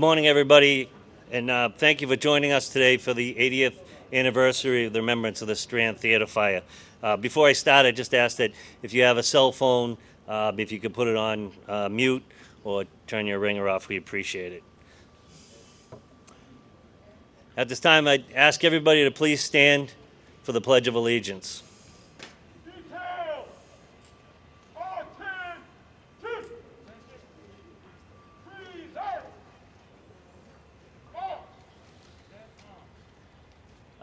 Good morning, everybody, and uh, thank you for joining us today for the 80th anniversary of the remembrance of the Strand Theater fire. Uh, before I start, I just ask that if you have a cell phone, uh, if you could put it on uh, mute or turn your ringer off, we appreciate it. At this time, I ask everybody to please stand for the Pledge of Allegiance. Detail! Attention! Freeze out! March! I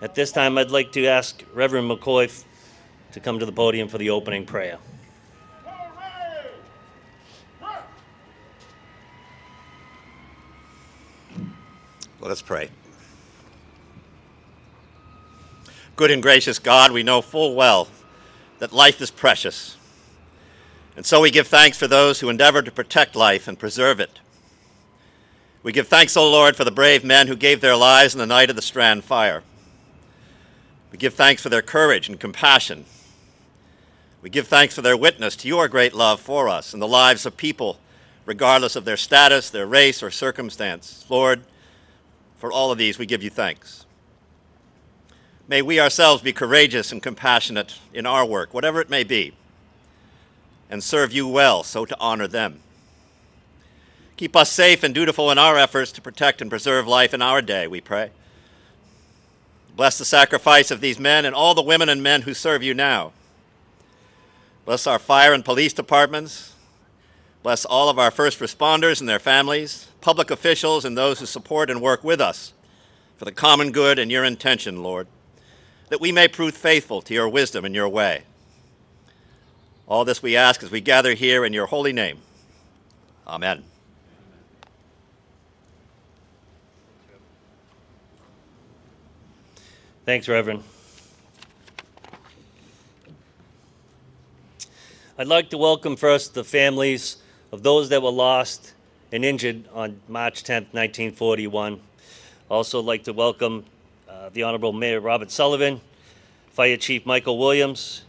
At this time, I'd like to ask Reverend McCoy to come to the podium for the opening prayer. Let us pray. Good and gracious God, we know full well that life is precious. And so we give thanks for those who endeavor to protect life and preserve it. We give thanks, O Lord, for the brave men who gave their lives in the night of the Strand fire. We give thanks for their courage and compassion. We give thanks for their witness to your great love for us and the lives of people, regardless of their status, their race, or circumstance. Lord, for all of these, we give you thanks. May we ourselves be courageous and compassionate in our work, whatever it may be, and serve you well so to honor them. Keep us safe and dutiful in our efforts to protect and preserve life in our day, we pray. Bless the sacrifice of these men and all the women and men who serve you now. Bless our fire and police departments. Bless all of our first responders and their families, public officials, and those who support and work with us for the common good and your intention, Lord, that we may prove faithful to your wisdom and your way. All this we ask as we gather here in your holy name. Amen. Thanks, Reverend. I'd like to welcome first the families of those that were lost and injured on March 10, 1941. Also like to welcome uh, the Honorable Mayor Robert Sullivan, Fire Chief Michael Williams,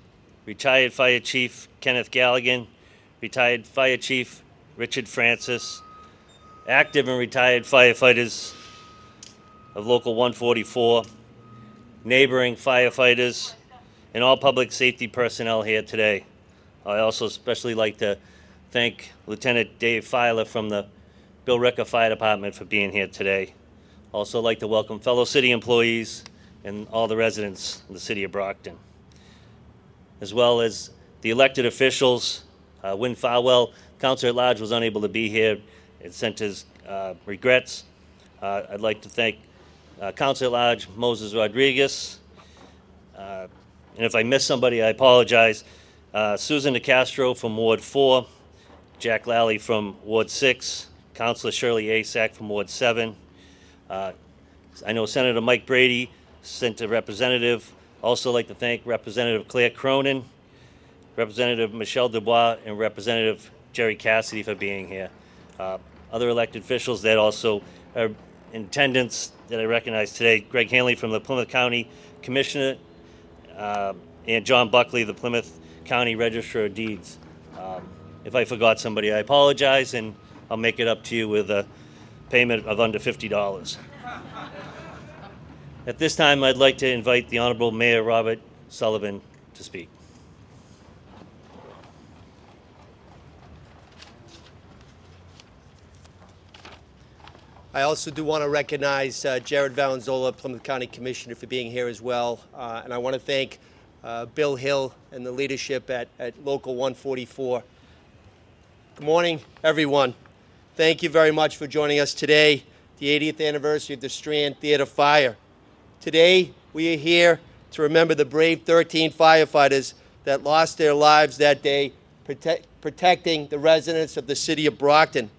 retired Fire Chief Kenneth Galligan, retired Fire Chief Richard Francis, active and retired firefighters of Local 144, neighboring firefighters, and all public safety personnel here today. I also especially like to thank Lieutenant Dave Filer from the Billerica Fire Department for being here today. Also like to welcome fellow city employees and all the residents of the city of Brockton, as well as the elected officials. Uh, Win Farwell, Councilor at Large, was unable to be here and sent his uh, regrets. Uh, I'd like to thank uh, Councilor at Moses Rodriguez, uh, and if I miss somebody, I apologize. Uh, Susan Nicastro from Ward 4, Jack Lally from Ward 6, Councilor Shirley Asack from Ward 7. Uh, I know Senator Mike Brady sent a representative. Also like to thank Representative Claire Cronin, Representative Michelle Dubois, and Representative Jerry Cassidy for being here. Uh, other elected officials that also are in attendance that I recognize today, Greg Hanley from the Plymouth County Commissioner, uh, and John Buckley, the Plymouth County Registrar of Deeds. Um, if I forgot somebody, I apologize, and I'll make it up to you with a payment of under $50. At this time, I'd like to invite the Honorable Mayor Robert Sullivan to speak. I also do want to recognize uh, Jared Valanzola, Plymouth County Commissioner, for being here as well. Uh, and I want to thank uh, Bill Hill and the leadership at, at Local 144. Good morning, everyone. Thank you very much for joining us today, the 80th anniversary of the Strand Theater Fire. Today, we are here to remember the brave 13 firefighters that lost their lives that day protect, protecting the residents of the city of Brockton.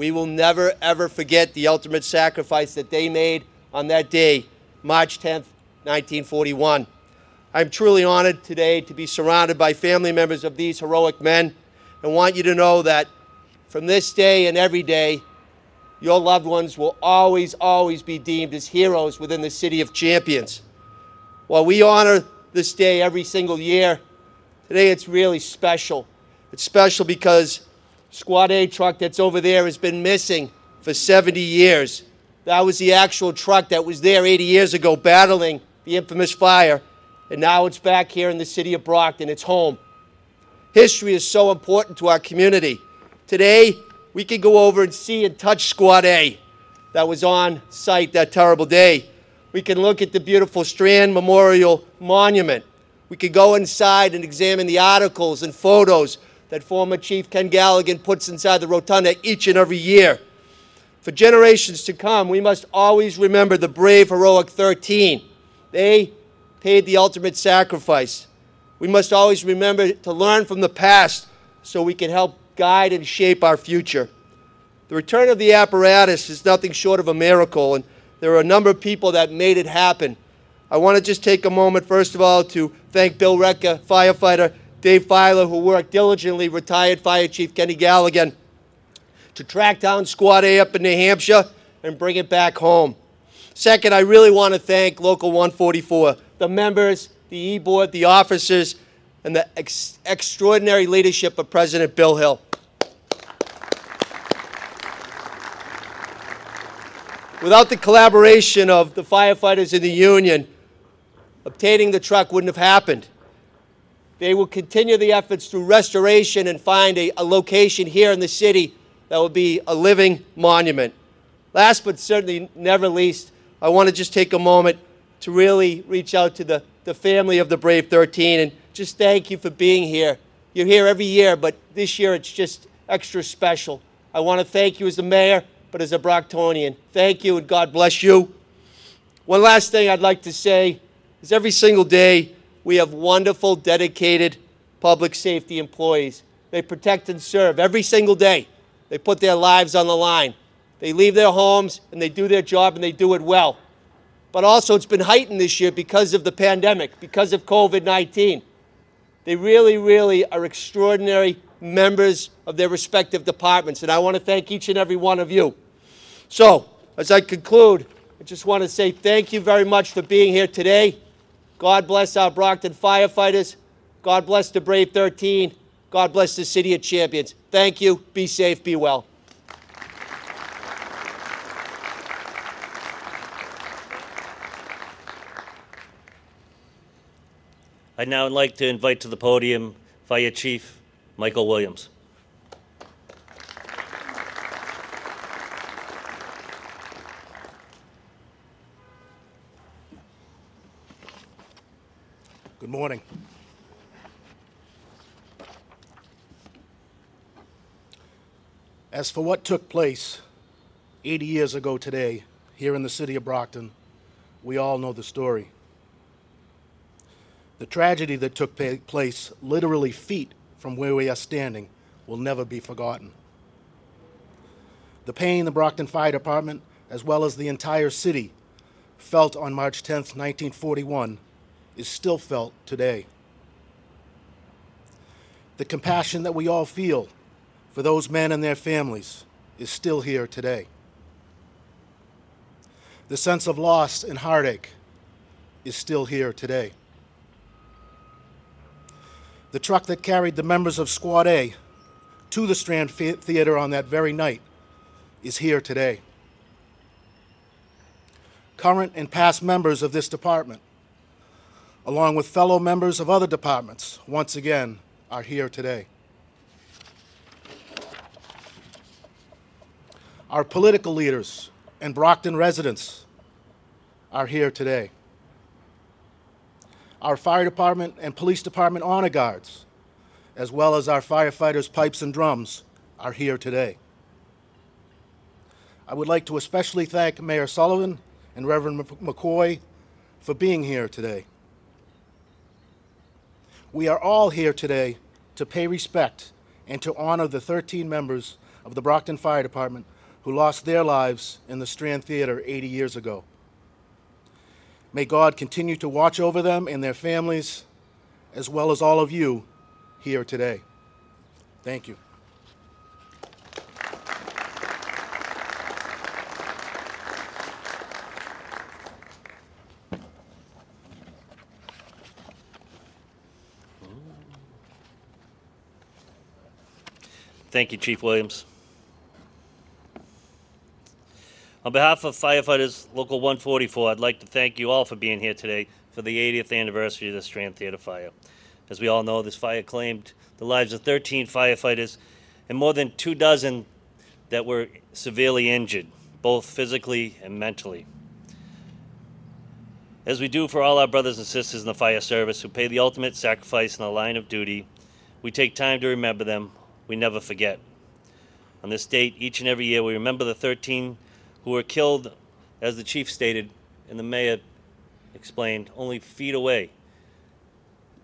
We will never, ever forget the ultimate sacrifice that they made on that day, March 10th, 1941. I'm truly honored today to be surrounded by family members of these heroic men and want you to know that from this day and every day, your loved ones will always, always be deemed as heroes within the City of Champions. While we honor this day every single year, today it's really special. It's special because Squad A truck that's over there has been missing for 70 years. That was the actual truck that was there 80 years ago battling the infamous fire, and now it's back here in the city of Brockton. It's home. History is so important to our community. Today, we can go over and see and touch Squad A that was on site that terrible day. We can look at the beautiful Strand Memorial Monument. We can go inside and examine the articles and photos that former Chief Ken Galligan puts inside the rotunda each and every year. For generations to come, we must always remember the brave, heroic 13. They paid the ultimate sacrifice. We must always remember to learn from the past so we can help guide and shape our future. The return of the apparatus is nothing short of a miracle, and there are a number of people that made it happen. I want to just take a moment, first of all, to thank Billerica, firefighter Dave Filer, who worked diligently, retired Fire Chief Kenny Galligan, to track down Squad A up in New Hampshire and bring it back home. Second, I really want to thank Local 144, the members, the E-Board, the officers, and the ex- extraordinary leadership of President Bill Hill. Without the collaboration of the firefighters in the union, obtaining the truck wouldn't have happened. They will continue the efforts through restoration and find a, a location here in the city that will be a living monument. Last but certainly never least, I want to just take a moment to really reach out to the, the family of the Brave 13 and just thank you for being here. You're here every year, but this year it's just extra special. I want to thank you as the mayor, but as a Brocktonian. Thank you and God bless you. One last thing I'd like to say is every single day we have wonderful, dedicated public safety employees. They protect and serve every single day. They put their lives on the line. They leave their homes and they do their job and they do it well. But also, it's been heightened this year because of the pandemic, because of COVID 19. They really, really are extraordinary members of their respective departments, and I want to thank each and every one of you. So, as I conclude, I just want to say thank you very much for being here today. God bless our Brockton firefighters. God bless the Brave 13. God bless the City of Champions. Thank you. Be safe. Be well. I'd now like to invite to the podium Fire Chief Michael Williams. Good morning. As for what took place 80 years ago today here in the city of Brockton, we all know the story. The tragedy that took place literally feet from where we are standing will never be forgotten. The pain the Brockton Fire Department, as well as the entire city, felt on March 10, 1941, is still felt today. The compassion that we all feel for those men and their families is still here today. The sense of loss and heartache is still here today. The truck that carried the members of Squad A to the Strand Theater on that very night is here today. Current and past members of this department, along with fellow members of other departments, once again are here today. Our political leaders and Brockton residents are here today. Our fire department and police department honor guards, as well as our firefighters' pipes and drums, are here today. I would like to especially thank Mayor Sullivan and Reverend McCoy for being here today. We are all here today to pay respect and to honor the 13 members of the Brockton Fire Department who lost their lives in the Strand Theater 80 years ago. May God continue to watch over them and their families, as well as all of you here today. Thank you. Thank you, Chief Williams. On behalf of firefighters Local 144, I'd like to thank you all for being here today for the 80th anniversary of the Strand Theater fire. As we all know, this fire claimed the lives of 13 firefighters and more than two dozen that were severely injured, both physically and mentally. As we do for all our brothers and sisters in the fire service who pay the ultimate sacrifice in the line of duty, we take time to remember them. We never forget. On this date, each and every year, we remember the 13 who were killed, as the chief stated and the mayor explained, only feet away.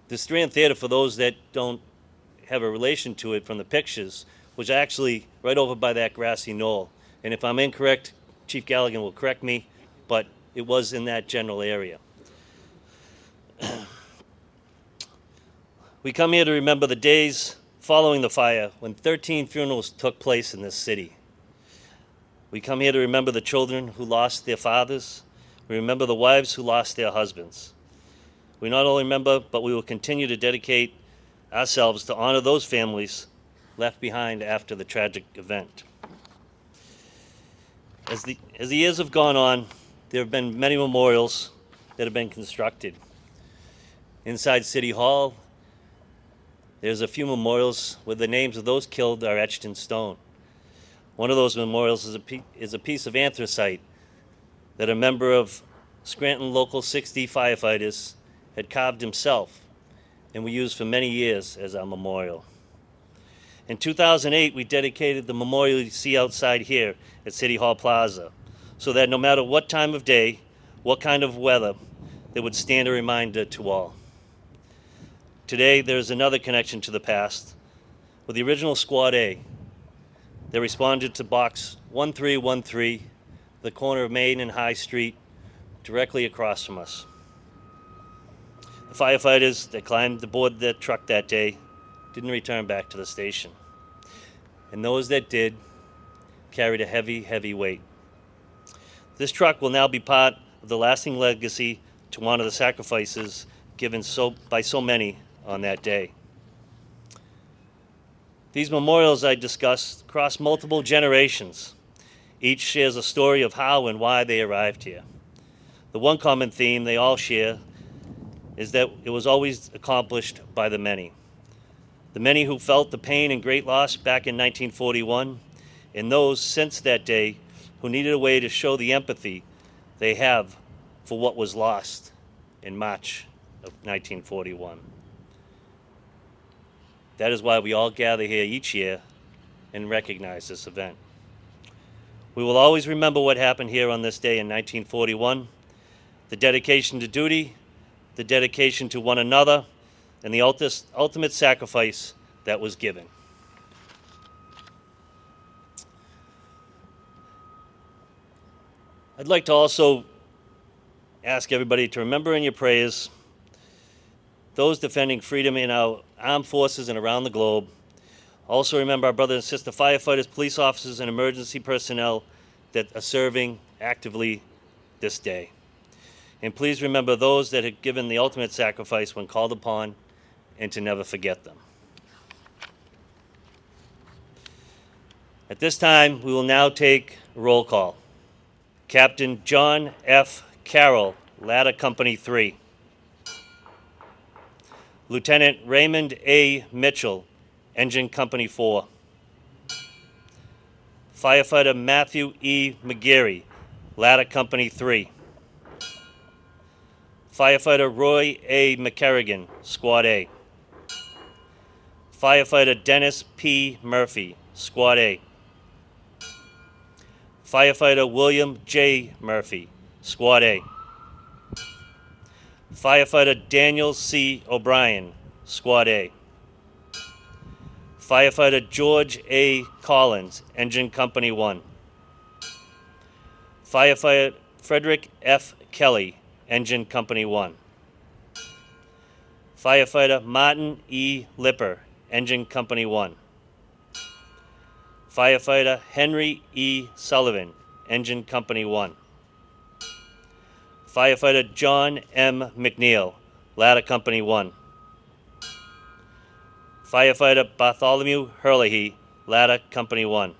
The Strand Theater, for those that don't have a relation to it from the pictures, was actually right over by that grassy knoll. And if I'm incorrect, Chief Galligan will correct me, but it was in that general area. we come here to remember the days following the fire when 13 funerals took place in this city. We come here to remember the children who lost their fathers. We remember the wives who lost their husbands. We not only remember, but we will continue to dedicate ourselves to honor those families left behind after the tragic event. As the, as the years have gone on, there have been many memorials that have been constructed. Inside City Hall, there's a few memorials where the names of those killed are etched in stone. One of those memorials is a, is a piece of anthracite that a member of Scranton Local 60 firefighters had carved himself and we used for many years as our memorial. In 2008, we dedicated the memorial you see outside here at City Hall Plaza so that no matter what time of day, what kind of weather, it would stand a reminder to all. Today, there's another connection to the past with the original Squad A they responded to Box 1313, the corner of Main and High Street, directly across from us. The firefighters that climbed aboard that truck that day didn't return back to the station. And those that did carried a heavy, heavy weight. This truck will now be part of the lasting legacy to honor the sacrifices given so, by so many on that day. These memorials I discussed cross multiple generations. Each shares a story of how and why they arrived here. The one common theme they all share is that it was always accomplished by the many. The many who felt the pain and great loss back in 1941, and those since that day who needed a way to show the empathy they have for what was lost in March of 1941. That is why we all gather here each year and recognize this event. We will always remember what happened here on this day in 1941 the dedication to duty, the dedication to one another, and the ultimate sacrifice that was given. I'd like to also ask everybody to remember in your prayers those defending freedom in our armed forces and around the globe. Also, remember our brothers and sister firefighters, police officers, and emergency personnel that are serving actively this day. And please remember those that have given the ultimate sacrifice when called upon and to never forget them. At this time, we will now take roll call. Captain John F. Carroll, Ladder Company 3. Lieutenant Raymond A. Mitchell, Engine Company 4. Firefighter Matthew E. McGarry, Ladder Company 3. Firefighter Roy A. McCarrigan, Squad A. Firefighter Dennis P. Murphy, Squad A. Firefighter William J. Murphy, Squad A. Firefighter Daniel C. O'Brien, Squad A. Firefighter George A. Collins, Engine Company 1. Firefighter Frederick F. Kelly, Engine Company 1. Firefighter Martin E. Lipper, Engine Company 1. Firefighter Henry E. Sullivan, Engine Company 1. Firefighter John M. McNeil, Ladder Company 1. Firefighter Bartholomew Herlihy, Ladder Company 1.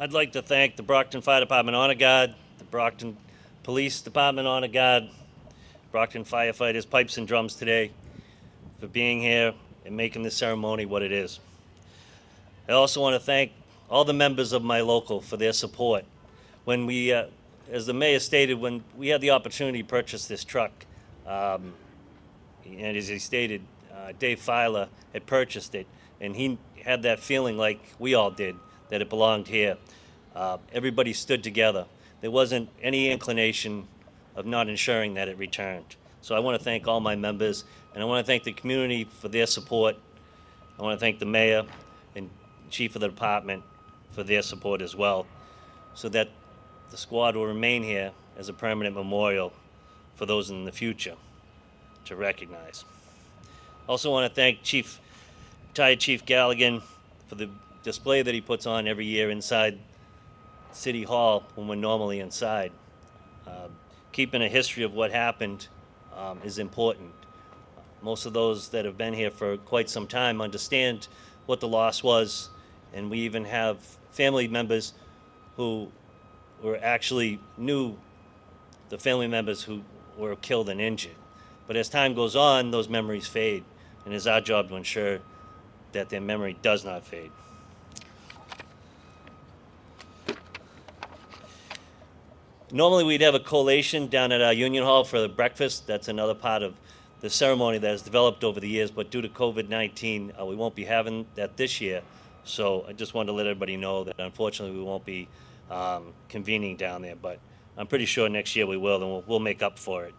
I'd like to thank the Brockton Fire Department Honor Guard, the Brockton Police Department Honor Guard, Brockton firefighters, pipes and drums today for being here and making this ceremony what it is. I also want to thank all the members of my local for their support. When we, uh, as the mayor stated, when we had the opportunity to purchase this truck, um, and as he stated, uh, Dave Filer had purchased it, and he had that feeling like we all did that it belonged here. Uh, everybody stood together. There wasn't any inclination of not ensuring that it returned. So I want to thank all my members, and I want to thank the community for their support. I want to thank the mayor and chief of the department for their support as well, so that the squad will remain here as a permanent memorial for those in the future to recognize. Also want to thank Chief, retired Chief Galligan for the display that he puts on every year inside City Hall when we're normally inside. Uh, keeping a history of what happened um, is important. Most of those that have been here for quite some time understand what the loss was, and we even have family members who were actually knew the family members who were killed and injured. But as time goes on, those memories fade, and it's our job to ensure that their memory does not fade. Normally, we'd have a collation down at our Union Hall for the breakfast. That's another part of the ceremony that has developed over the years, but due to COVID 19, uh, we won't be having that this year. So I just wanted to let everybody know that unfortunately we won't be um, convening down there, but I'm pretty sure next year we will, and we'll, we'll make up for it.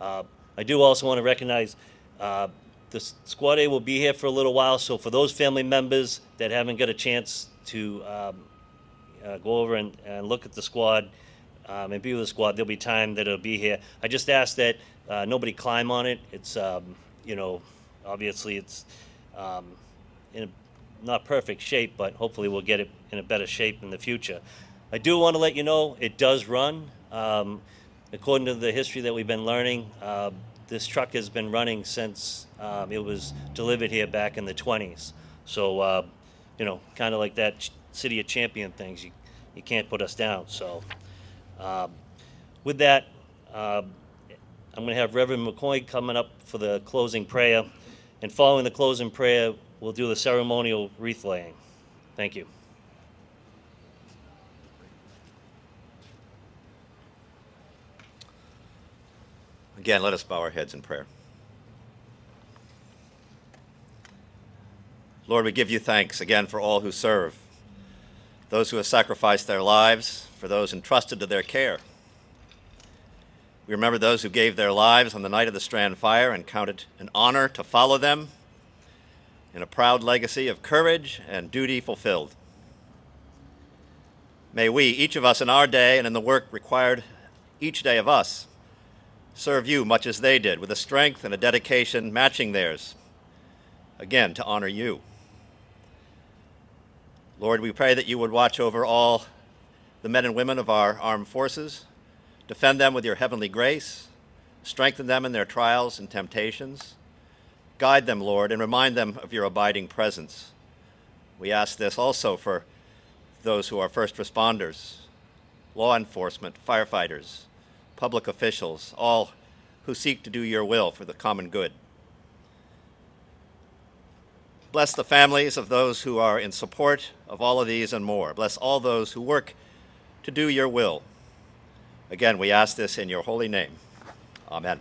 Uh, I do also want to recognize uh, the squad A will be here for a little while, so for those family members that haven't got a chance to um, uh, go over and, and look at the squad um, and be with the squad, there'll be time that it'll be here. I just ask that uh, nobody climb on it. It's, um, you know, obviously it's um, in a not perfect shape, but hopefully we'll get it in a better shape in the future. I do want to let you know it does run. Um, according to the history that we've been learning, uh, this truck has been running since um, it was delivered here back in the 20s. So uh, you know, kind of like that city of champion things. You, you can't put us down. So, um, with that, um, I'm going to have Reverend McCoy coming up for the closing prayer. And following the closing prayer, we'll do the ceremonial wreath laying. Thank you. Again, let us bow our heads in prayer. Lord, we give you thanks again for all who serve, those who have sacrificed their lives, for those entrusted to their care. We remember those who gave their lives on the night of the Strand Fire and count it an honor to follow them in a proud legacy of courage and duty fulfilled. May we, each of us in our day and in the work required each day of us, serve you much as they did, with a strength and a dedication matching theirs, again, to honor you. Lord, we pray that you would watch over all the men and women of our armed forces, defend them with your heavenly grace, strengthen them in their trials and temptations. Guide them, Lord, and remind them of your abiding presence. We ask this also for those who are first responders, law enforcement, firefighters, public officials, all who seek to do your will for the common good. Bless the families of those who are in support of all of these and more. Bless all those who work to do your will. Again, we ask this in your holy name. Amen.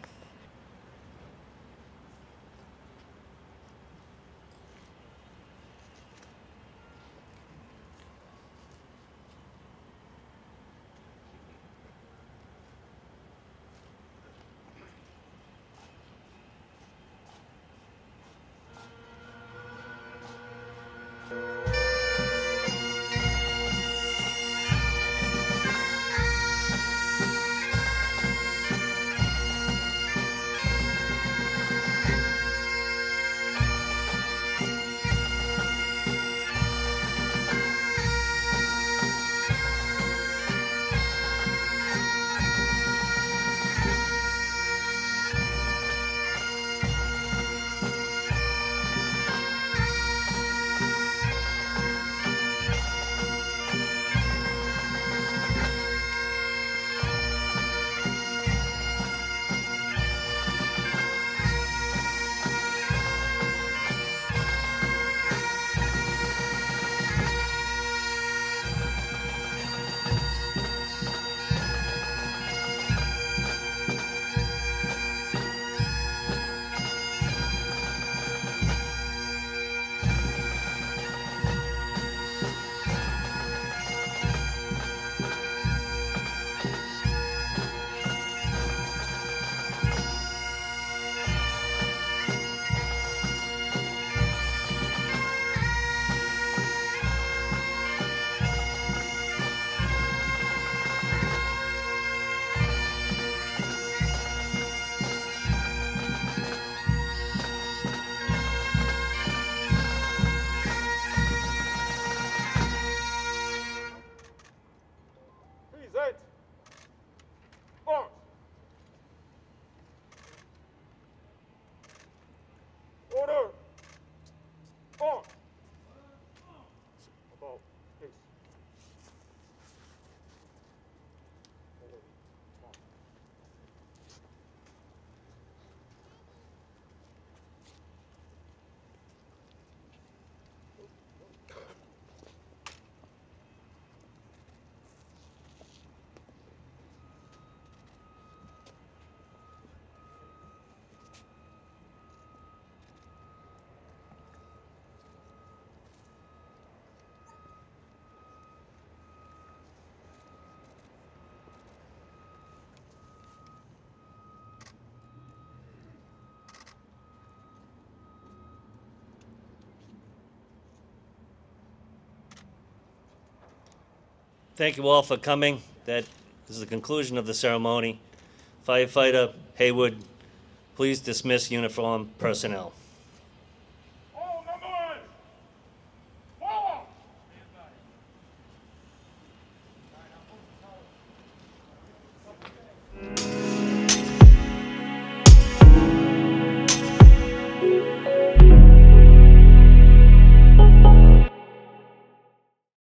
Thank you all for coming. That is the conclusion of the ceremony. Firefighter Haywood, please dismiss uniform personnel.